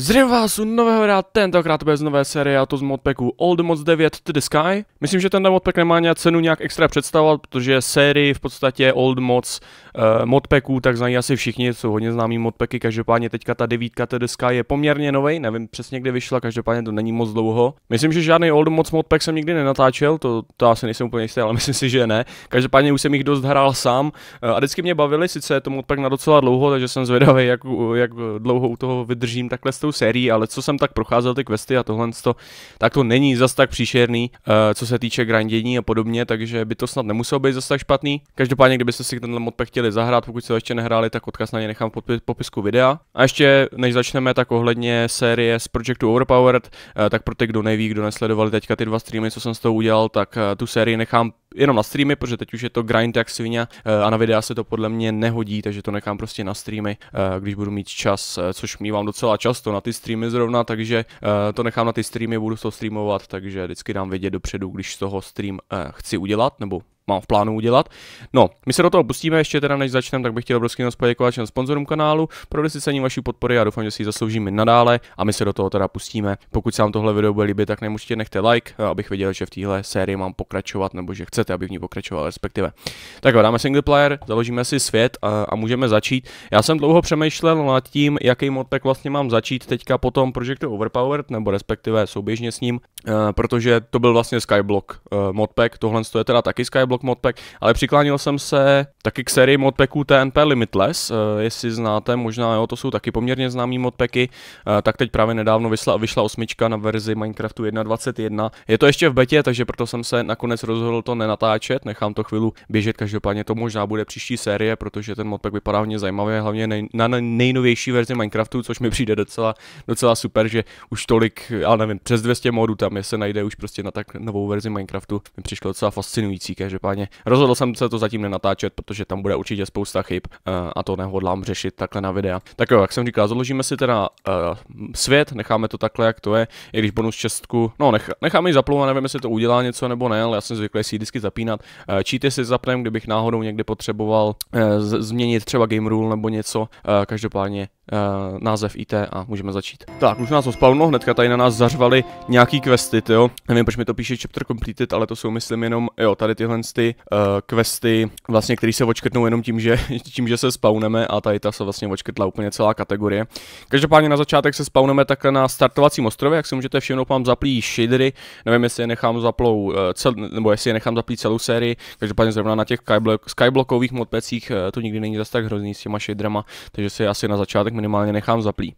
Zdravím vás u nového hra, tentokrát bez nové série a to z modpacku Old Mods 9 to the Sky. Myslím, že ten modpack nemá nějak cenu nějak extra představovat, protože sérii v podstatě Old Mods uh, modpacků tak znají asi všichni, jsou hodně známý modpacky, každopádně teďka ta devítka Sky je poměrně nový, nevím přesně kdy vyšla, každopádně to není moc dlouho. Myslím, že žádný Old Mods modpack jsem nikdy nenatáčel, to, to asi nejsem úplně jistý, ale myslím si, že ne. Každopádně už jsem jich dost hrál sám uh, a vždycky mě bavili, sice je to modpack na docela dlouho, takže jsem zvědavý, jak, jak dlouho u toho vydržím takhle s tou sérií, ale co jsem tak procházel ty questy a tohle, to, tak to není zas tak příšerný, uh, co se týče grindění a podobně, takže by to snad nemuselo být zas tak špatný. Každopádně, kdybyste si tenhle modpack zahrát, pokud se ještě nehráli, tak odkaz na ně nechám v popisku videa. A ještě než začneme, tak ohledně série z Projectu Overpowered, uh, tak pro ty, kdo neví, kdo nesledovali teďka ty dva streamy, co jsem s toho udělal, tak uh, tu sérii nechám jenom na streamy, protože teď už je to grind jak svině a na videa se to podle mě nehodí, takže to nechám prostě na streamy, když budu mít čas, což mývám docela často na ty streamy zrovna, takže to nechám na ty streamy, budu to streamovat, takže vždycky dám vědět dopředu, když z toho stream chci udělat, nebo mám v plánu udělat. No, my se do toho pustíme ještě teda, než začneme, tak bych chtěl obrovský moc poděkovat všem sponzorům kanálu, pro si vaší podpory a doufám, že si ji zasloužíme nadále a my se do toho teda pustíme. Pokud se vám tohle video bude líbit, tak nemůžete nechte like, abych věděl, že v téhle sérii mám pokračovat, nebo že chcete, abych v ní pokračoval, respektive. Tak dáme single player, založíme si svět a, a můžeme začít. Já jsem dlouho přemýšlel nad tím, jaký modpack vlastně mám začít teďka potom Projectu Overpowered, nebo respektive souběžně s ním, protože to byl vlastně Skyblock uh, modpack, tohle je teda taky Skyblock Block modpack, ale přiklánil jsem se taky k sérii modpacků TNP Limitless, uh, jestli znáte, možná jo, to jsou taky poměrně známý modpacky, tak teď právě nedávno vyšla, vyšla osmička na verzi Minecraftu 1.21. Je to ještě v betě, takže proto jsem se nakonec rozhodl to nenatáčet, nechám to chvíli běžet, každopádně to možná bude příští série, protože ten modpack vypadá hodně zajímavě, hlavně nej, na nejnovější verzi Minecraftu, což mi přijde docela, docela super, že už tolik, ale nevím, přes 200 modů tam je se najde už prostě na tak novou verzi Minecraftu, mi přišlo docela fascinující, každopádně rozhodl jsem se to zatím nenatáčet, protože tam bude určitě spousta chyb uh, a to nehodlám řešit takhle na videa. Tak jo, jak jsem říkal, založíme si teda uh, svět, necháme to takhle, jak to je, i když bonus čestku, no nech, necháme ji zaplouvat, nevím, jestli to udělá něco nebo ne, ale já jsem zvyklý si vždycky zapínat. Uh, cheaty si zapnem, kdybych náhodou někdy potřeboval uh, změnit třeba game rule nebo něco, uh, každopádně uh, název IT a můžeme začít. Tak, už nás ospavno, hnedka tady na nás zařvali nějaký questy, jo. Nevím, proč mi to píše chapter completed, ale to jsou myslím jenom, jo, tady tyhle ty uh, questy, vlastně, které se očkrtnou jenom tím, že, tím, že se spawneme a tady ta se vlastně očkrtla úplně celá kategorie. Každopádně na začátek se spawneme takhle na startovacím ostrově, jak si můžete všimnout, mám zaplý shadery, nevím, jestli je nechám zaplou, uh, cel, nebo jestli je nechám zaplít celou sérii, každopádně zrovna na těch skyblock, skybblockových modpecích uh, to nikdy není zase tak hrozný s těma shaderama, takže si asi na začátek minimálně nechám zaplý.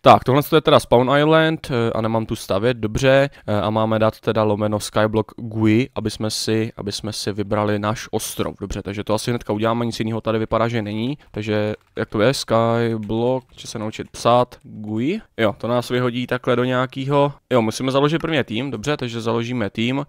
Tak, tohle je teda Spawn Island eh, a nemám tu stavět, dobře. Eh, a máme dát teda lomeno Skyblock GUI, aby jsme si, aby jsme si vybrali náš ostrov. Dobře, takže to asi hnedka uděláme, nic jiného tady vypadá, že není. Takže jak to je, Skyblock, či se naučit psát GUI. Jo, to nás vyhodí takhle do nějakého. Jo, musíme založit prvně tým, dobře, takže založíme tým. Uh,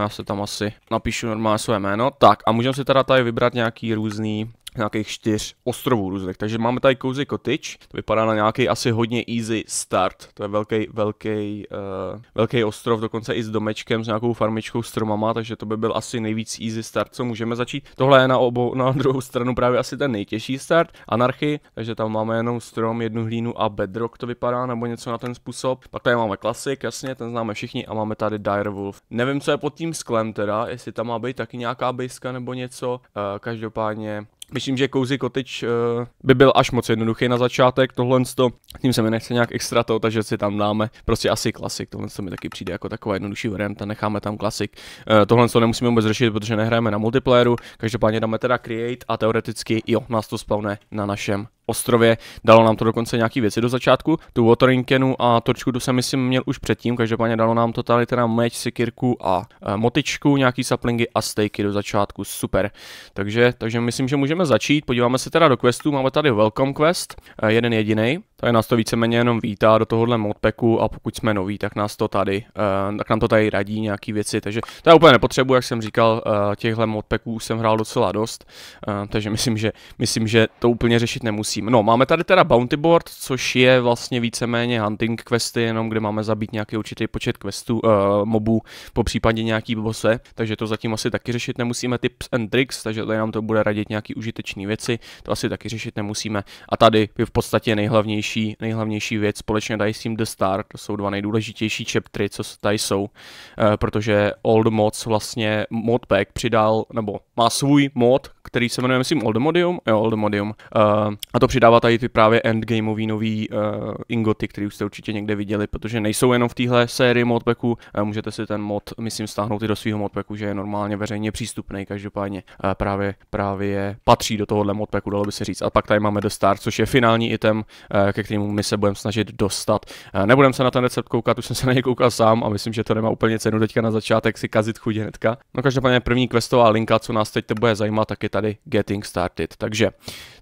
já se tam asi napíšu normálně své jméno. Tak a můžeme si teda tady vybrat nějaký různý nějakých čtyř ostrovů různých. Takže máme tady Cozy Cottage, to vypadá na nějaký asi hodně easy start. To je velký, velký, uh, velký ostrov, dokonce i s domečkem, s nějakou farmičkou, stromama, takže to by byl asi nejvíc easy start, co můžeme začít. Tohle je na, obou, na druhou stranu právě asi ten nejtěžší start, anarchy, takže tam máme jenom strom, jednu hlínu a bedrock to vypadá, nebo něco na ten způsob. Pak tady máme klasik, jasně, ten známe všichni a máme tady Direwolf. Nevím, co je pod tím sklem teda, jestli tam má být taky nějaká bejska nebo něco, uh, každopádně Myslím, že Cozy Cottage uh, by byl až moc jednoduchý na začátek, tohle to, tím se mi nechce nějak extra to, takže si tam dáme prostě asi klasik, tohle to mi taky přijde jako taková jednodušší varianta, necháme tam klasik. Uh, tohle to nemusíme vůbec řešit, protože nehrajeme na multiplayeru, každopádně dáme teda create a teoreticky jo, nás to spawne na našem ostrově. Dalo nám to dokonce nějaký věci do začátku. Tu waterinkenu a točku tu jsem myslím měl už předtím, každopádně dalo nám to tady teda meč, sikirku a e, motičku, nějaký saplingy a stejky do začátku. Super. Takže, takže myslím, že můžeme začít. Podíváme se teda do questu. Máme tady welcome quest, e, jeden jediný. Tady nás to víceméně jenom vítá do tohohle modpacku a pokud jsme noví, tak nás to tady, uh, tak nám to tady radí nějaký věci, takže to já úplně nepotřebuji, jak jsem říkal, uh, těchhle modpacků jsem hrál docela dost, uh, takže myslím, že, myslím, že to úplně řešit nemusím. No, máme tady teda bounty board, což je vlastně víceméně hunting questy, jenom kde máme zabít nějaký určitý počet questů, uh, mobů, po případě nějaký bose, takže to zatím asi taky řešit nemusíme, tips and tricks, takže tady nám to bude radit nějaký užitečné věci, to asi taky řešit nemusíme. A tady je v podstatě nejhlavnější nejhlavnější, nejhlavnější věc společně tady s tím The Star, to jsou dva nejdůležitější chaptery, co tady jsou, uh, protože Old Mods vlastně modpack přidal, nebo má svůj mod, který se jmenuje, myslím, Oldemodium, jo, Oldemodium, uh, a to přidává tady ty právě endgameový nový uh, ingoty, který už jste určitě někde viděli, protože nejsou jenom v téhle sérii modpacku, uh, můžete si ten mod, myslím, stáhnout i do svého modpacku, že je normálně veřejně přístupný, každopádně uh, právě, právě patří do tohohle modpacku, dalo by se říct. A pak tady máme The Star, což je finální item, uh, ke kterému my se budeme snažit dostat. Uh, nebudeme se na ten recept koukat, už jsem se na něj koukal sám a myslím, že to nemá úplně cenu teďka na začátek si kazit chudě hnedka. No každopádně první questová linka, co nás teď bude zajímat, tak je tady Getting Started. Takže,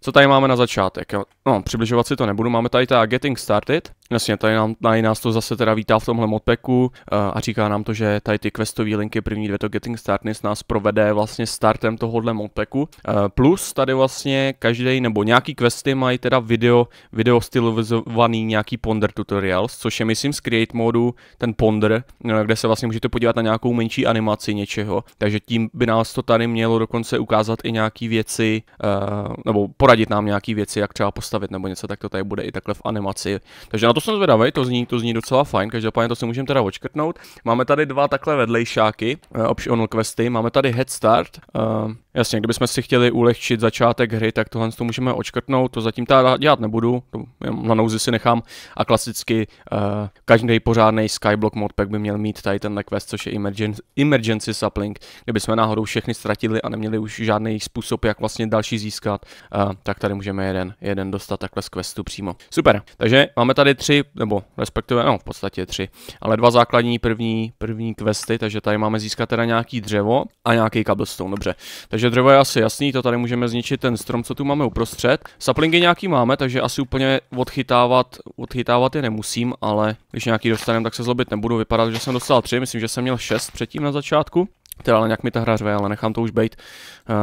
co tady máme na začátek? No, přibližovat si to nebudu, máme tady ta Getting Started. Jasně, tady, nám, tady nás to zase teda vítá v tomhle modpacku uh, a říká nám to, že tady ty questové linky, první dvě to Getting Started nás provede vlastně startem tohohle modpacku. Uh, plus tady vlastně každý nebo nějaký questy mají teda video, video stylizovaný nějaký ponder tutorials, což je myslím z Create modu ten ponder, kde se vlastně můžete podívat na nějakou menší animaci něčeho. Takže tím by nás to tady mělo dokonce ukázat i nějaký věci, uh, nebo poradit nám nějaký věci, jak třeba postavit nebo něco, tak to tady bude i takhle v animaci. Takže na to jsem zvědavý, to zní, to zní docela fajn, každopádně to si můžeme teda očkrtnout. Máme tady dva takhle vedlejšáky, uh, optional questy, máme tady Head Start, uh, Jasně, kdybychom si chtěli ulehčit začátek hry, tak tohle to můžeme očkrtnout, to zatím teda dělat nebudu, to na nouzi si nechám a klasicky uh, každý pořádný Skyblock modpack by měl mít tady ten quest, což je emergency, emergency Suplink, kdybychom náhodou všechny ztratili a neměli už žádný způsob, jak vlastně další získat, uh, tak tady můžeme jeden, jeden dostat takhle z questu přímo. Super, takže máme tady tři, nebo respektive, no v podstatě tři, ale dva základní první, první questy, takže tady máme získat teda nějaký dřevo a nějaký cobblestone, dobře. Takže takže dřevo je asi jasný, to tady můžeme zničit ten strom, co tu máme uprostřed. Saplingy nějaký máme, takže asi úplně odchytávat, odchytávat je nemusím, ale když nějaký dostaneme, tak se zlobit nebudu. Vypadat, že jsem dostal tři, myslím, že jsem měl šest předtím na začátku. Teda ale nějak mi ta hra řve, ale nechám to už být.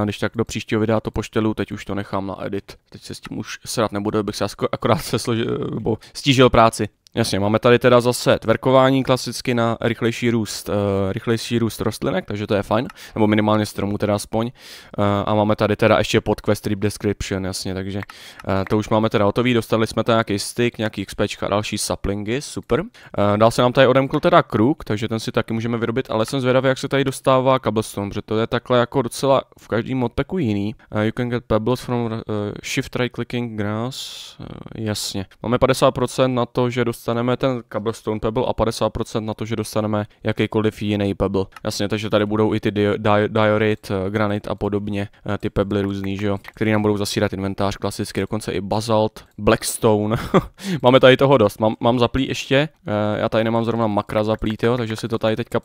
Když tak do příštího videa to poštělu, teď už to nechám na edit. Teď se s tím už srat nebudu, bych se akorát se složil, nebo stížil práci. Jasně, máme tady teda zase tverkování klasicky na rychlejší růst, uh, rychlejší růst rostlinek, takže to je fajn, nebo minimálně stromů teda aspoň. Uh, a máme tady teda ještě podquest Trip Description, jasně, takže uh, to už máme teda hotový, dostali jsme tady nějaký stick, nějaký XP, další saplingy, super. Uh, dál se nám tady odemkl teda kruk, takže ten si taky můžeme vyrobit, ale jsem zvědavý, jak se tady dostává cobblestone, protože to je takhle jako docela v každém modpacku jiný. Uh, you can get pebbles from uh, shift right clicking grass, uh, jasně. Máme 50% na to, že dostaneme ten cobblestone pebble a 50% na to, že dostaneme jakýkoliv jiný pebble. Jasně, takže tady budou i ty di di diorit, eh, granit a podobně, eh, ty pebble různý, že jo, který nám budou zasírat inventář, klasicky dokonce i basalt, blackstone. Máme tady toho dost. Mám, mám zaplý ještě, eh, já tady nemám zrovna makra zaplít, jo, takže si to tady teďka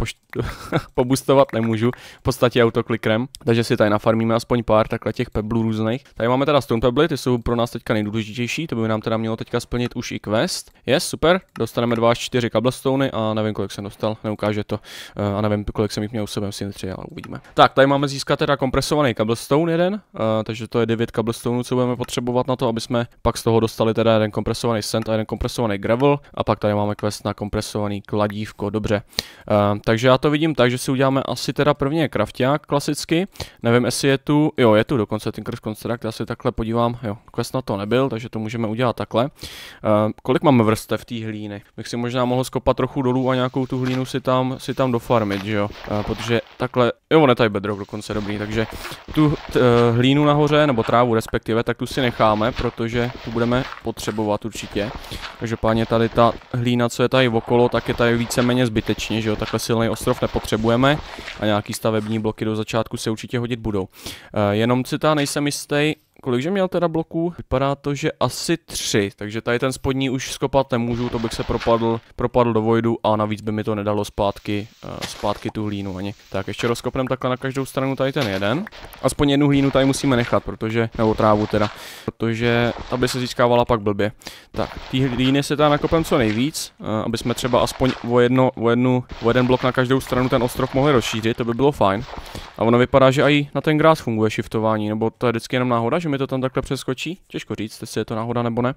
pobustovat nemůžu, v podstatě autoklikrem, takže si tady nafarmíme aspoň pár takhle těch peblů různých. Tady máme teda stone pebble, ty jsou pro nás teďka nejdůležitější, to by nám teda mělo teďka splnit už i quest. Yes, super super, dostaneme 2 až 4 cobblestony a nevím, kolik jsem dostal, neukáže to. Uh, a nevím, kolik jsem jich měl u sebe, myslím 3, ale uvidíme. Tak, tady máme získat teda kompresovaný cobblestone jeden, uh, takže to je 9 cobblestoneů, co budeme potřebovat na to, aby jsme pak z toho dostali teda jeden kompresovaný sand a jeden kompresovaný gravel a pak tady máme quest na kompresovaný kladívko, dobře. Uh, takže já to vidím tak, že si uděláme asi teda prvně krafták klasicky, nevím, jestli je tu, jo, je tu dokonce ten Curse Construct, já si takhle podívám, jo, quest na to nebyl, takže to můžeme udělat takhle. Kolik máme vrstev té hlíny. Bych si možná mohl skopat trochu dolů a nějakou tu hlínu si tam, si tam dofarmit, že jo. Uh, protože takhle, jo, on je tady bedrock dokonce dobrý, takže tu t, uh, hlínu nahoře, nebo trávu respektive, tak tu si necháme, protože tu budeme potřebovat určitě. Takže páně tady ta hlína, co je tady okolo, tak je tady víceméně zbytečně, že jo, takhle silný ostrov nepotřebujeme a nějaký stavební bloky do začátku se určitě hodit budou. Uh, jenom si ta nejsem jistý, Kolikže měl teda bloků? Vypadá to, že asi tři, takže tady ten spodní už skopat nemůžu, to bych se propadl, propadl do vojdu a navíc by mi to nedalo zpátky, uh, zpátky tu hlínu ani. Tak ještě rozkopneme takhle na každou stranu tady ten jeden. Aspoň jednu hlínu tady musíme nechat, protože, nebo trávu teda, protože aby se získávala pak blbě. Tak, ty hlíny se tam nakopem co nejvíc, uh, aby jsme třeba aspoň o, jedno, o, jednu, o jeden blok na každou stranu ten ostrov mohli rozšířit, to by bylo fajn. A ono vypadá, že i na ten grás funguje shiftování, nebo to je vždycky jenom náhoda, že mi to tam takhle přeskočí. Těžko říct, jestli je to náhoda nebo ne.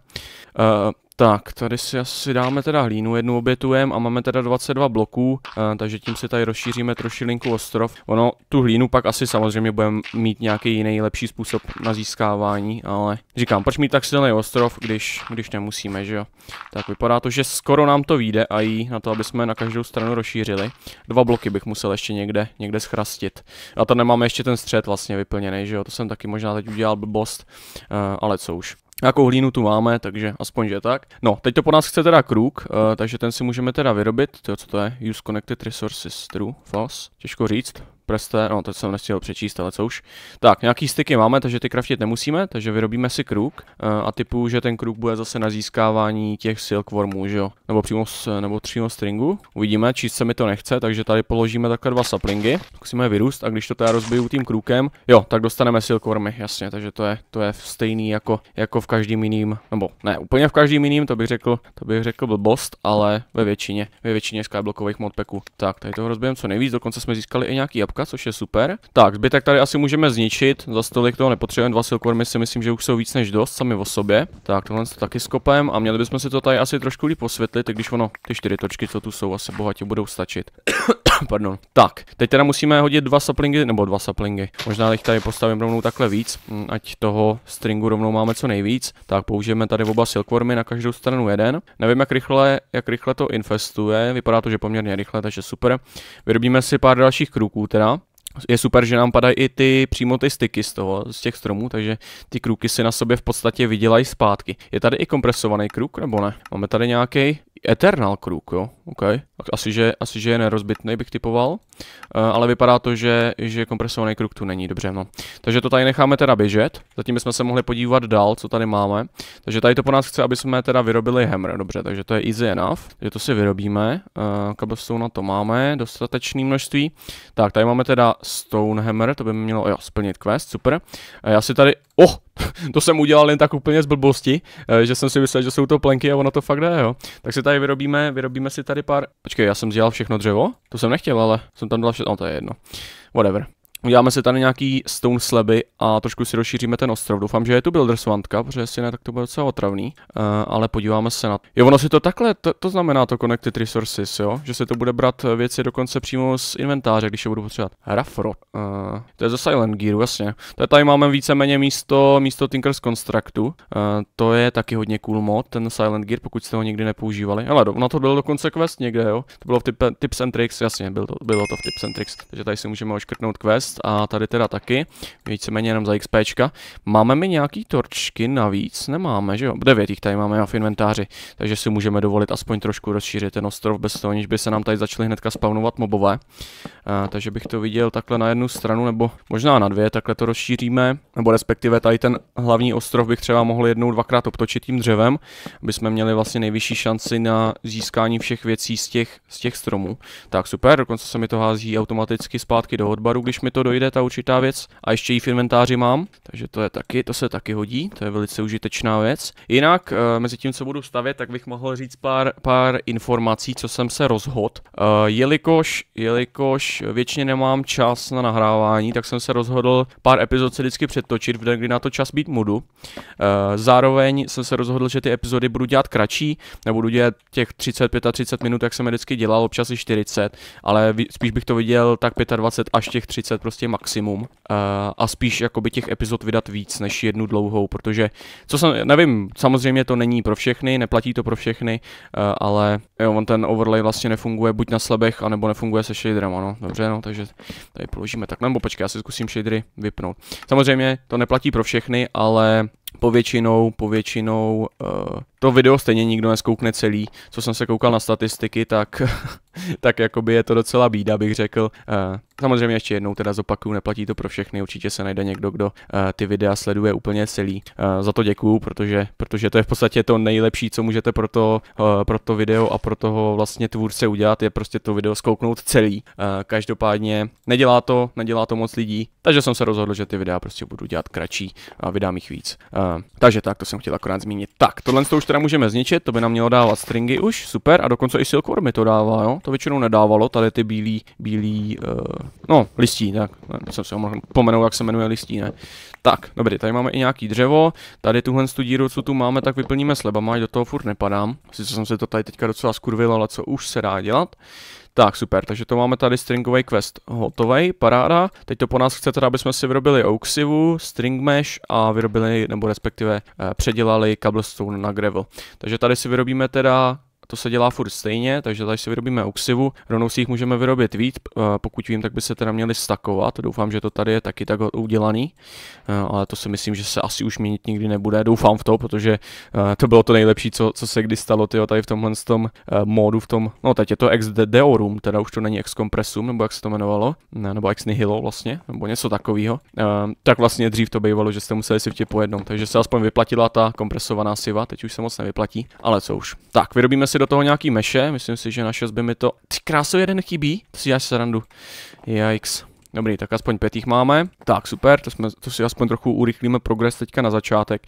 Uh, Tak, tady si asi dáme teda hlínu, jednu obětujeme a máme teda 22 bloků, uh, takže tím si tady rozšíříme trošilinku ostrov. Ono, tu hlínu pak asi samozřejmě budeme mít nějaký jiný lepší způsob na získávání, ale říkám, proč mít tak silný ostrov, když, když nemusíme, že jo. Tak vypadá to, že skoro nám to vyjde a jí na to, aby jsme na každou stranu rozšířili. Dva bloky bych musel ještě někde, někde schrastit. A to nemáme ještě ten střed vlastně vyplněný, že jo, to jsem taky možná teď udělal blbost, uh, ale co už. Jakou hlínu tu máme, takže aspoň, že tak. No, teď to po nás chce teda kruk, uh, takže ten si můžeme teda vyrobit. To, co to je? Use connected resources, true, false. Těžko říct preste, no to jsem nestihl přečíst, ale co už. Tak, nějaký styky máme, takže ty kraftit nemusíme, takže vyrobíme si kruk uh, a typu, že ten kruk bude zase na získávání těch silkwormů, že jo, nebo přímo, nebo přímo stringu. Uvidíme, číst se mi to nechce, takže tady položíme takhle dva saplingy, zkusíme je vyrůst a když to teda rozbiju tím krukem, jo, tak dostaneme silkwormy, jasně, takže to je, to je stejný jako, jako v každém jiným, nebo ne, úplně v každém jiným, to bych řekl, to bych řekl blbost, ale ve většině, ve většině skyblockových modpacků. Tak, tady toho rozbijeme co nejvíc, dokonce jsme získali i nějaký jabka, což je super. Tak, zbytek tady asi můžeme zničit, za stolik toho nepotřebujeme, dva silkwormy si myslím, že už jsou víc než dost sami o sobě. Tak, tohle to taky skopem a měli bychom si to tady asi trošku líp posvětlit, když ono, ty čtyři točky, co tu jsou, asi bohatě budou stačit. Pardon. Tak, teď teda musíme hodit dva saplingy, nebo dva saplingy. Možná jich tady postavím rovnou takhle víc, hm, ať toho stringu rovnou máme co nejvíc. Tak použijeme tady oba silkwormy na každou stranu jeden. Nevím, jak rychle, jak rychle to infestuje, vypadá to, že poměrně rychle, takže super. Vyrobíme si pár dalších krůků teda je super, že nám padají i ty přímo ty styky z toho, z těch stromů, takže ty kruky si na sobě v podstatě vydělají zpátky. Je tady i kompresovaný kruk, nebo ne? Máme tady nějaký Eternal kruk, jo, OK. Asi, že, asi, že je nerozbitný, bych typoval. Uh, ale vypadá to, že, že kompresovaný kruk tu není, dobře, no. Takže to tady necháme teda běžet. Zatím bychom se mohli podívat dál, co tady máme. Takže tady to po nás chce, aby jsme teda vyrobili hammer, dobře, takže to je easy enough. Takže to si vyrobíme. Uh, cobblestone na to máme, dostatečné množství. Tak, tady máme teda stone hammer, to by mělo, jo, splnit quest, super. Uh, já si tady, oh, to jsem udělal jen tak úplně z blbosti, že jsem si myslel, že jsou to plenky a ono to fakt jde, jo. Tak si tady vyrobíme, vyrobíme si tady pár, počkej, já jsem dělal všechno dřevo, to jsem nechtěl, ale jsem tam dal všechno, no to je jedno, whatever. Uděláme si tady nějaký stone slaby a trošku si rozšíříme ten ostrov. Doufám, že je tu builder swantka, protože jestli ne, tak to bude docela otravný. Uh, ale podíváme se na to. Jo, ono si to takhle, to, to znamená to connected resources, jo? Že se to bude brát věci dokonce přímo z inventáře, když je budu potřebovat. Rafrot. Uh, to je ze Silent Gearu, jasně. To tady máme víceméně místo, místo Tinker's Constructu. Uh, to je taky hodně cool mod, ten Silent Gear, pokud jste ho nikdy nepoužívali. Ale na to byl dokonce quest někde, jo? To bylo v tip, Tips and Tricks, jasně, bylo to, bylo to v Tips and Tricks. Takže tady si můžeme oškrtnout quest a tady teda taky, víceméně jenom za XPčka. Máme mi nějaký torčky navíc? Nemáme, že jo? Devět jich tady máme v inventáři, takže si můžeme dovolit aspoň trošku rozšířit ten ostrov bez toho, než by se nám tady začaly hnedka spawnovat mobové. A, takže bych to viděl takhle na jednu stranu, nebo možná na dvě, takhle to rozšíříme, nebo respektive tady ten hlavní ostrov bych třeba mohl jednou, dvakrát obtočit tím dřevem, aby jsme měli vlastně nejvyšší šanci na získání všech věcí z těch, z těch stromů. Tak super, dokonce se mi to hází automaticky zpátky do odbaru, když mi to dojde, ta určitá věc. A ještě ji v inventáři mám, takže to je taky, to se taky hodí, to je velice užitečná věc. Jinak, uh, mezi tím, co budu stavět, tak bych mohl říct pár, pár informací, co jsem se rozhodl. Uh, jelikož, jelikož většině nemám čas na nahrávání, tak jsem se rozhodl pár epizod se vždycky přetočit, v den, kdy na to čas být mudu. Uh, zároveň jsem se rozhodl, že ty epizody budu dělat kratší, nebudu dělat těch 35 a 30 minut, jak jsem vždycky dělal, občas i 40, ale spíš bych to viděl tak 25 až těch 30 prostě maximum uh, a spíš jakoby těch epizod vydat víc než jednu dlouhou, protože, co jsem, nevím, samozřejmě to není pro všechny, neplatí to pro všechny, uh, ale jo, on ten overlay vlastně nefunguje buď na slabech, anebo nefunguje se shaderem, ano, dobře, no, takže tady položíme tak, nebo počkej, já si zkusím shadery vypnout. Samozřejmě to neplatí pro všechny, ale povětšinou, povětšinou uh, to video stejně nikdo neskoukne celý. Co jsem se koukal na statistiky, tak, tak jakoby je to docela bída, bych řekl. Uh, samozřejmě ještě jednou teda zopakuju, neplatí to pro všechny, určitě se najde někdo, kdo uh, ty videa sleduje úplně celý. Uh, za to děkuju, protože, protože to je v podstatě to nejlepší, co můžete pro to, uh, pro to video a pro toho vlastně tvůrce udělat, je prostě to video zkouknout celý. Uh, každopádně nedělá to, nedělá to moc lidí, takže jsem se rozhodl, že ty videa prostě budu dělat kratší a vydám jich víc. Uh, takže tak, to jsem chtěl akorát zmínit. Tak, tohle to už teda můžeme zničit, to by nám mělo dávat stringy už, super, a dokonce i silkworm mi to dává, jo, to většinou nedávalo, tady ty bílý, bílý, uh, no, listí, tak, jsem se mohl pomenout, jak se jmenuje listí, ne. Tak, dobrý, tady máme i nějaký dřevo, tady tuhle tu díru, co tu máme, tak vyplníme slebama, do toho furt nepadám. Sice jsem se to tady teďka docela skurvil, ale co už se dá dělat. Tak, super, takže to máme tady stringový quest hotový, paráda. Teď to po nás chce teda, aby jsme si vyrobili Auxivu, string mesh a vyrobili, nebo respektive eh, předělali cobblestone na gravel. Takže tady si vyrobíme teda to se dělá furt stejně, takže tady si vyrobíme oxivu, rovnou si jich můžeme vyrobit víc, eh, pokud vím, tak by se teda měli stakovat, doufám, že to tady je taky tak udělaný, eh, ale to si myslím, že se asi už měnit nikdy nebude, doufám v to, protože eh, to bylo to nejlepší, co, co se kdy stalo tyjo, tady v tomhle tom módu, v tom, no teď je to ex deorum, teda už to není ex compressum, nebo jak se to jmenovalo, ne, nebo ex nihilo vlastně, nebo něco takového, tak vlastně dřív to bývalo, že jste museli si vtip jednom, takže se aspoň vyplatila ta kompresovaná siva, teď už se moc nevyplatí, ale co už. Tak, vyrobíme si si do toho nějaký meše, myslím si, že na 6 by mi to... Ty krásou jeden chybí, to si děláš srandu. Yikes. Dobrý, tak aspoň pět jich máme. Tak, super, to, jsme, to si aspoň trochu urychlíme progres teďka na začátek.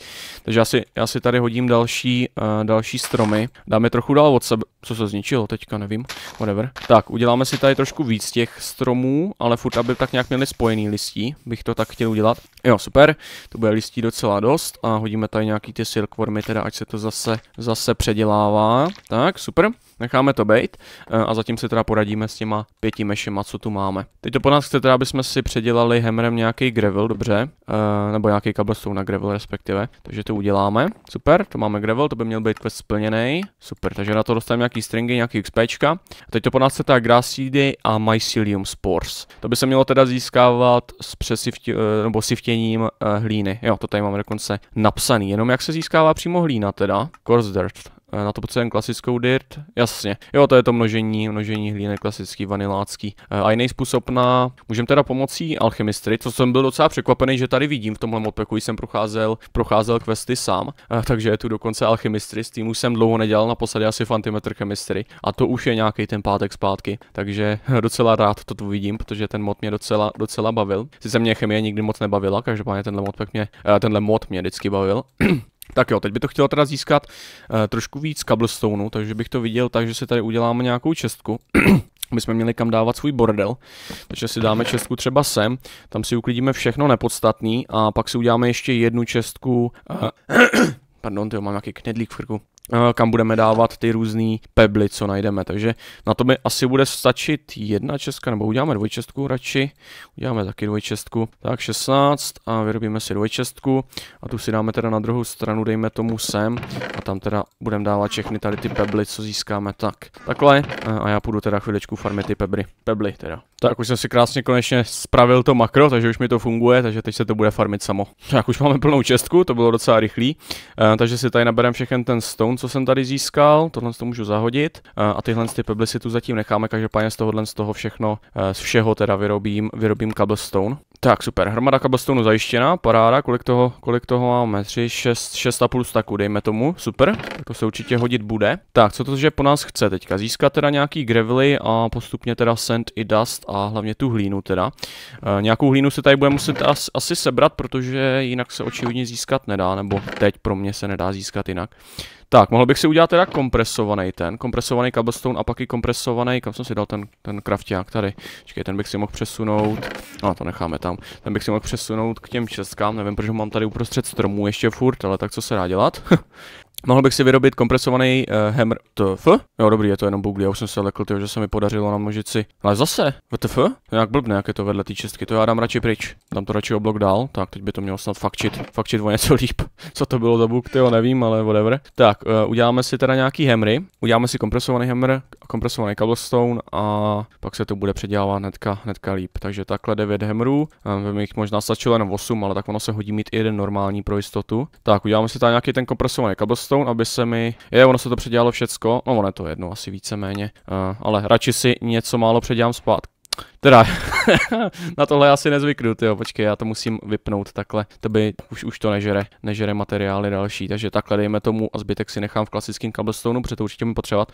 Takže já si, já si tady hodím další, uh, další stromy. Dáme trochu dál od sebe. Co se zničilo teďka, nevím. Whatever. Tak, uděláme si tady trošku víc těch stromů, ale furt, aby tak nějak měli spojený listí. Bych to tak chtěl udělat. Jo, super. To bude listí docela dost. A hodíme tady nějaký ty silkwormy, teda ať se to zase, zase předělává. Tak, super necháme to být eh, a zatím si teda poradíme s těma pěti mešema, co tu máme. Teď to po nás chce teda, aby jsme si předělali hammerem nějaký gravel, dobře, uh, nebo nějaký cobblestone na gravel respektive, takže to uděláme. Super, to máme gravel, to by měl být quest splněný. Super, takže na to dostaneme nějaký stringy, nějaký XPčka. A teď to po nás chce teda grass seedy a mycelium spores. To by se mělo teda získávat s přesivtě, uh, nebo siftěním hlíny. Jo, to tady máme dokonce napsaný, jenom jak se získává přímo hlína teda. Coarse dirt. Eh, na to potřebujeme klasickou dirt, jasně. Jo, to je to množení, množení hlíny klasický, vanilácký. Eh, a jiný způsob na, můžeme teda pomocí alchemistry, co jsem byl docela překvapený, že tady vidím v tomhle modpacku, jsem procházel, procházel questy sám, eh, takže je tu dokonce alchemistry, s tím už jsem dlouho nedělal, naposledy asi Fantimetr chemistry a to už je nějaký ten pátek zpátky, takže docela rád to tu vidím, protože ten mod mě docela, docela bavil. Sice mě chemie nikdy moc nebavila, každopádně tenhle modpack mě, tenhle mod mě vždycky bavil. Tak jo, teď by to chtělo teda získat uh, trošku víc cobblestoneu, takže bych to viděl tak, že si tady uděláme nějakou čestku. My jsme měli kam dávat svůj bordel, takže si dáme čestku třeba sem, tam si uklidíme všechno nepodstatný a pak si uděláme ještě jednu čestku, uh, pardon, ty mám nějaký knedlík v krku, kam budeme dávat ty různé pebly, co najdeme. Takže na to mi asi bude stačit jedna česka, nebo uděláme dvojčestku radši. Uděláme taky dvojčestku. Tak 16 a vyrobíme si dvojčestku. A tu si dáme teda na druhou stranu, dejme tomu sem. A tam teda budeme dávat všechny tady ty pebly, co získáme. Tak, takhle. Eh, a já půjdu teda chviličku farmit ty pebly. Pebly teda. Tak už jsem si krásně konečně spravil to makro, takže už mi to funguje, takže teď se to bude farmit samo. Tak už máme plnou čestku, to bylo docela rychlý. Uh, takže si tady nabereme všechny ten stone, co jsem tady získal, tohle to můžu zahodit uh, a tyhle ty pebly si tu zatím necháme, každopádně z tohohle z toho všechno, uh, z všeho teda vyrobím, vyrobím cobblestone. Tak super, hromada cobblestoneu zajištěna, paráda, kolik toho, kolik toho máme, 3, 6, 6 a půl staku, dejme tomu, super, to se určitě hodit bude. Tak, co to, že po nás chce teďka, získat teda nějaký gravely a postupně teda sand i dust a hlavně tu hlínu teda. E, nějakou hlínu se tady bude muset as, asi sebrat, protože jinak se očividně získat nedá, nebo teď pro mě se nedá získat jinak. Tak, mohl bych si udělat teda kompresovaný ten, kompresovaný cobblestone a pak i kompresovaný, kam jsem si dal ten, ten krafták tady. Čekej, ten bych si mohl přesunout, no to necháme tam, ten bych si mohl přesunout k těm českám, nevím, proč ho mám tady uprostřed stromů ještě furt, ale tak co se dá dělat. Mohl bych si vyrobit kompresovaný uh, hammer TF? Jo, dobrý, je to jenom bugly, já už jsem se lekl, že se mi podařilo namnožit si. Ale zase, VTF? Jak blbne, jak je to vedle té čistky, to já dám radši pryč. Dám to radši o blok dál, tak teď by to mělo snad fakčit, fakčit o něco líp. Co to bylo za bug, tyjo, nevím, ale whatever. Tak, uh, uděláme si teda nějaký hamry, uděláme si kompresovaný hammer, kompresovaný cobblestone a pak se to bude předělávat hnedka, hnedka líp. Takže takhle 9 hammerů, by jich možná stačilo jenom 8, ale tak ono se hodí mít i jeden normální pro jistotu. Tak, uděláme si tady nějaký ten kompresovaný cobblestone Stone, aby se mi... Je, ono se to předělalo všecko. No, ono je to jedno, asi víceméně. Uh, ale radši si něco málo předělám zpátky. Teda, na tohle já si nezvyknu, jo, počkej, já to musím vypnout takhle, to by už, už to nežere, nežere materiály další, takže takhle dejme tomu a zbytek si nechám v klasickém cobblestoneu, protože to určitě mi potřebovat.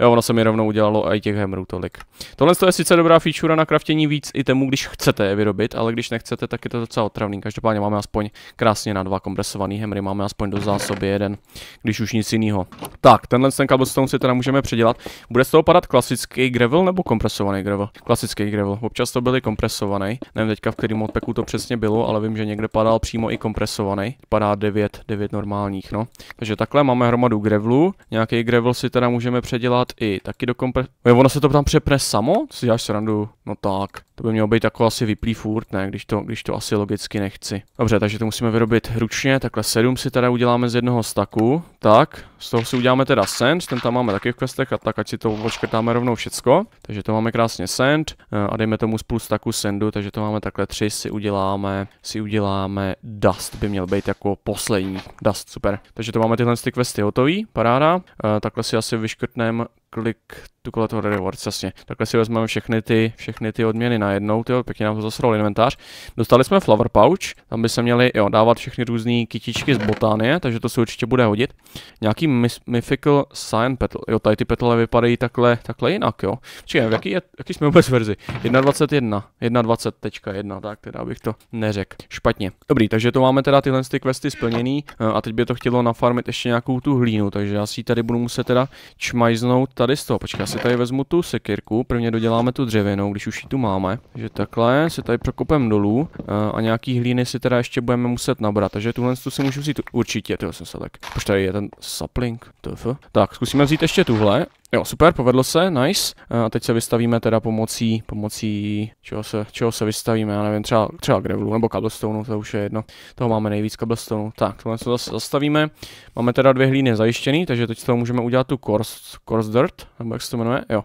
Jo, ono se mi rovnou udělalo i těch hammerů tolik. Tohle je sice dobrá feature na kraftění víc i temu, když chcete je vyrobit, ale když nechcete, tak je to docela otravný. Každopádně máme aspoň krásně na dva kompresovaný hammery, máme aspoň do zásoby jeden, když už nic jiného. Tak, tenhle ten cobblestone si teda můžeme předělat. Bude z toho padat klasický gravel nebo kompresovaný gravel? Klasický klasický gravel. Občas to byly kompresovaný. Nevím teďka v kterém modpacku to přesně bylo, ale vím, že někde padal přímo i kompresovaný. Padá 9, 9 normálních, no. Takže takhle máme hromadu gravelu. Nějaký gravel si teda můžeme předělat i taky do kompres... Ono se to tam přepne samo? Si děláš srandu? No tak. To by mělo být jako asi vyplý furt, ne, když to, když to asi logicky nechci. Dobře, takže to musíme vyrobit ručně, takhle 7 si teda uděláme z jednoho staku. Tak, z toho si uděláme teda sand, ten tam máme taky v questech a tak ať si to odškrtáme rovnou všecko. Takže to máme krásně sand eh, a dejme tomu spolu staku sandu, takže to máme takhle 3 si uděláme, si uděláme dust, by měl být jako poslední. Dust, super. Takže to máme tyhle ty questy hotový, paráda. Eh, takhle si asi vyškrtneme klik tu toho rewards, jasně. Takhle si vezmeme všechny ty, všechny ty odměny najednou, tyjo, pěkně nám to zasrol inventář. Dostali jsme flower pouch, tam by se měli jo, dávat všechny různé kytičky z botánie, takže to se určitě bude hodit. Nějaký mythical cyan petal, jo, tady ty petale vypadají takhle, takhle jinak, jo. Počkej, jaký, je, jaký jsme vůbec verzi? 1.21, 1.20.1, tak teda bych to neřekl. Špatně. Dobrý, takže to máme teda tyhle ty questy splněný eh, a teď by to chtělo nafarmit ještě nějakou tu hlínu, takže já si tady budu muset teda čmajznout tady z toho. Počkej, si tady vezmu tu sekirku, prvně doděláme tu dřevěnou, když už ji tu máme. Takže takhle si tady prokopem dolů a nějaký hlíny si teda ještě budeme muset nabrat. Takže tuhle tu si můžu vzít určitě, to jsem se tak. Proč tady je ten sapling? Tf. Tak, zkusíme vzít ještě tuhle Jo, super, povedlo se, nice. A teď se vystavíme teda pomocí, pomocí, čeho se, čeho se vystavíme, já nevím, třeba, třeba gravelu nebo cobblestoneu, to už je jedno. Toho máme nejvíc cobblestoneu. Tak, tohle se zase zastavíme. Máme teda dvě hlíny zajištěný, takže teď z toho můžeme udělat tu coarse, coarse dirt, nebo jak se to jmenuje, jo.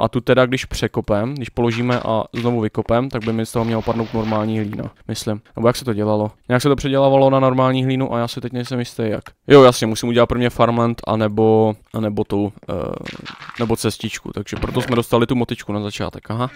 A tu teda, když překopem, když položíme a znovu vykopem, tak by mi z toho mělo padnout normální hlína, myslím. Nebo jak se to dělalo? Nějak se to předělávalo na normální hlínu a já si teď nejsem jistý jak. Jo, jasně, musím udělat prvně farmland, anebo, anebo tu, uh, nebo cestičku, takže proto jsme dostali tu motičku na začátek, aha,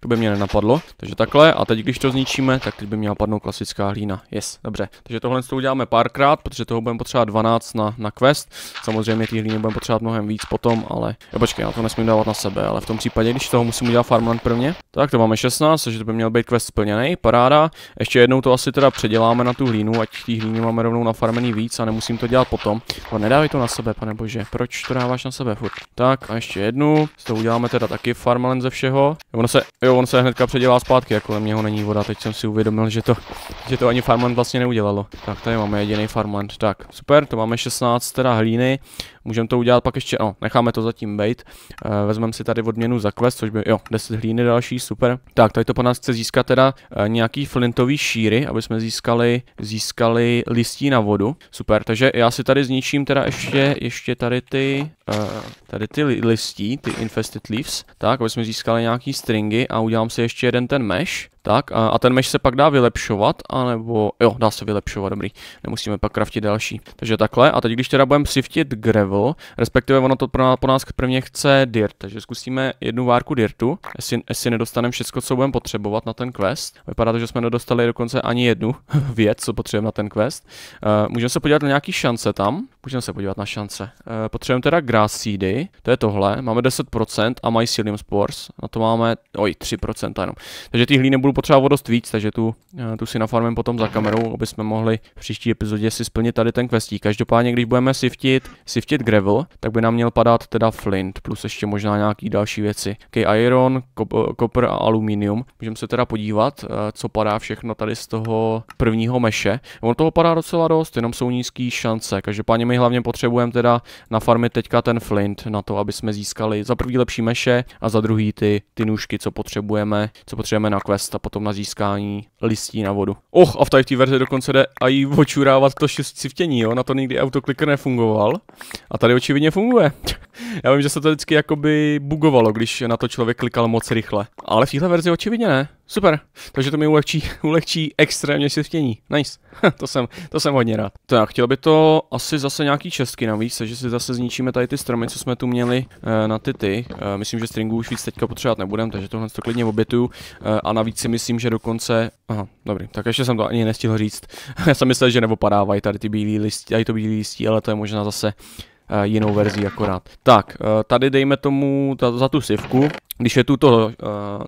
to by mě nenapadlo, takže takhle a teď když to zničíme, tak teď by měla padnout klasická hlína, yes, dobře, takže tohle to uděláme párkrát, protože toho budeme potřebovat 12 na, na quest, samozřejmě ty hlíny budeme potřebovat mnohem víc potom, ale, jo počkej, já to nesmím dávat na sebe, ale v tom případě, když toho musím udělat farmland prvně, tak to máme 16, takže to by měl být quest splněný, paráda, ještě jednou to asi teda předěláme na tu hlínu, ať ty hlíny máme rovnou nafarmený víc a nemusím to dělat potom, ale nedávej to na sebe, pane bože, proč to dáváš na sebe furt? Tak a ještě jednu. Z toho uděláme teda taky farmland ze všeho. Ono se, jo, on se hnedka předělá zpátky, jako kolem něho není voda. Teď jsem si uvědomil, že to, že to ani farmland vlastně neudělalo. Tak tady máme jediný farmland. Tak, super, to máme 16 teda hlíny. Můžeme to udělat pak ještě, no, necháme to zatím být. Uh, vezmeme si tady odměnu za quest, což by, jo, 10 hlíny další, super. Tak, tady to po nás chce získat teda uh, nějaký flintový šíry, aby jsme získali, získali listí na vodu. Super, takže já si tady zničím teda ještě, ještě tady ty, uh, tady ty listí, ty infested leaves, tak, aby jsme získali nějaký stringy a udělám si ještě jeden ten mesh. Tak a, a ten mesh se pak dá vylepšovat, anebo, jo, dá se vylepšovat, dobrý, nemusíme pak craftit další. Takže takhle, a teď když teda budeme siftit gravel, respektive ono to pro, po nás prvně chce dirt, takže zkusíme jednu várku dirtu, jestli, jestli nedostaneme všechno, co budeme potřebovat na ten quest. Vypadá to, že jsme nedostali dokonce ani jednu věc, co potřebujeme na ten quest. Uh, můžeme se podívat na nějaký šance tam, můžeme se podívat na šance. Uh, potřebujeme teda grass seedy, to je tohle, máme 10% a mycelium spores, na to máme, oj, 3% jenom. Takže ty hlíny budu potřebovat dost víc, takže tu, eh, tu si nafarmím potom za kamerou, aby jsme mohli v příští epizodě si splnit tady ten questík. Každopádně, když budeme siftit, siftit gravel, tak by nám měl padat teda flint, plus ještě možná nějaký další věci. Okay, iron, copper a aluminium. Můžeme se teda podívat, eh, co padá všechno tady z toho prvního meše. Ono toho padá docela dost, jenom jsou nízké šance. Každopádně my hlavně potřebujeme teda nafarmit teďka ten flint na to, aby jsme získali za první lepší meše a za druhý ty, ty nůžky, co potřebujeme, co potřebujeme na quest potom na získání listí na vodu. Och, a v té verzi dokonce jde a i očurávat to šestivtění, jo, na to nikdy autokliker nefungoval. A tady očividně funguje. Já vím, že se to vždycky jakoby bugovalo, když na to člověk klikal moc rychle. Ale v téhle verzi očividně ne. Super. Takže to mi ulehčí, ulehčí extrémně šestění. Nice. to, jsem, to jsem hodně rád. Tak, chtěl by to asi zase nějaký čestky navíc, takže si zase zničíme tady ty stromy, co jsme tu měli e, na ty ty. E, myslím, že stringu už víc teďka potřebovat nebudem, takže tohle to klidně obětuju. E, a navíc si myslím, že dokonce... Aha, dobrý, tak ještě jsem to ani nestihl říct. Já jsem myslel, že neopadávají tady ty bílé listí, tady to bílé listí, ale to je možná zase jinou verzi akorát. Tak, tady dejme tomu za tu sivku, když je tu to, uh,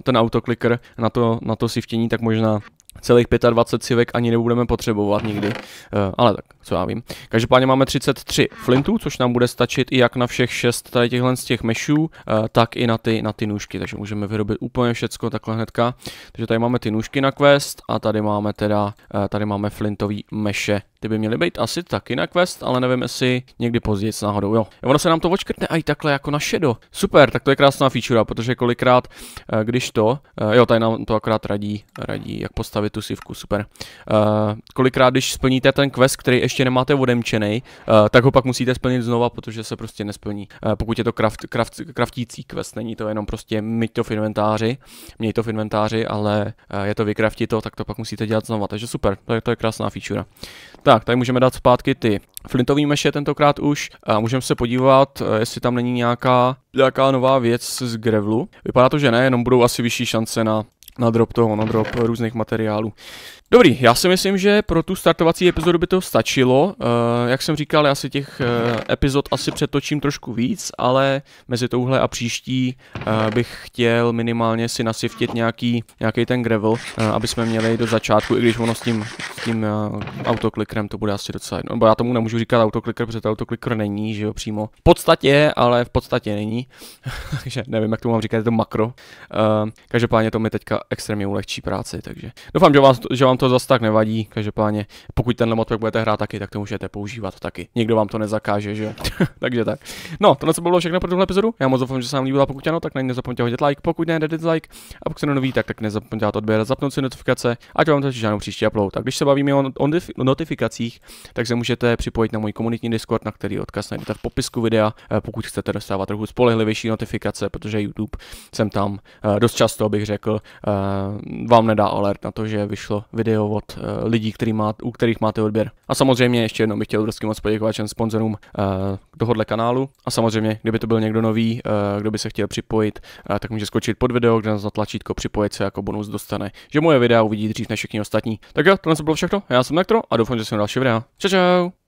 ten autokliker na to, na to si vtění, tak možná celých 25 civek ani nebudeme potřebovat nikdy, uh, ale tak, co já vím. Každopádně máme 33 flintů, což nám bude stačit i jak na všech 6 tady těchhle z těch mešů, uh, tak i na ty, na ty nůžky, takže můžeme vyrobit úplně všecko takhle hnedka. Takže tady máme ty nůžky na quest a tady máme teda, tady máme flintový meše ty by měly být asi taky na quest, ale nevím, jestli někdy později náhodou. Jo. Ono se nám to očkrtne i takhle jako na shadow. Super, tak to je krásná feature, protože kolikrát, eh, když to, eh, jo, tady nám to akorát radí, radí, jak postavit tu sivku, super. Eh, kolikrát, když splníte ten quest, který ještě nemáte odemčený, tak ho pak musíte splnit znova, protože se prostě nesplní. Pokud je to craft, craft, craftící quest, není to jenom prostě mít to v inventáři, měj to v inventáři, ale je to vykraftit to, tak to pak musíte dělat znova, takže super, to je, to je krásná feature. Tak, tady můžeme dát zpátky ty flintový meše tentokrát už a můžeme se podívat, eh, jestli tam není nějaká, nějaká nová věc z Grevlu. Vypadá to, že ne, jenom budou asi vyšší šance na na drop toho, na drop různých materiálů. Dobrý, já si myslím, že pro tu startovací epizodu by to stačilo. Uh, jak jsem říkal, já si těch uh, epizod asi přetočím trošku víc, ale mezi touhle a příští uh, bych chtěl minimálně si nasiftit nějaký, nějaký ten gravel, uh, aby jsme měli do začátku, i když ono s tím, s tím uh, autoklikrem to bude asi docela jedno. Nebo já tomu nemůžu říkat autokliker, protože to autokliker není, že jo, přímo. V podstatě, ale v podstatě není. takže nevím, jak to mám říkat, je to makro. Uh, každopádně to mi teďka extrémně ulehčí práci, takže doufám, že, vás, že vám to zase tak nevadí, každopádně pokud tenhle modpack budete hrát taky, tak to můžete používat taky. Nikdo vám to nezakáže, že jo? Takže tak. No, tohle bylo všechno pro tuhle epizodu. Já moc doufám, že se vám líbila, pokud ano, tak nezapomeňte hodit like, pokud ne, dejte dislike. A pokud jste nový, tak, tak nezapomeňte dát odběr, zapnout si notifikace, ať vám to žádnou příští upload. Tak když se bavíme o, o notifikacích, tak se můžete připojit na můj komunitní Discord, na který odkaz najdete v popisku videa, eh, pokud chcete dostávat trochu spolehlivější notifikace, protože YouTube jsem tam eh, dost často, bych řekl, eh, vám nedá alert na to, že vyšlo video od uh, lidí, který má, u kterých máte odběr. A samozřejmě ještě jednou bych chtěl obrovsky moc poděkovat všem sponzorům uh, tohohle kanálu. A samozřejmě, kdyby to byl někdo nový, kdo by se chtěl připojit, tak může skočit pod video, kde na tlačítko připojit se jako bonus dostane, že moje videa uvidí dřív než všichni ostatní. Tak jo, tohle bylo všechno, já jsem Nektro a doufám, že se další videa. Čau čau!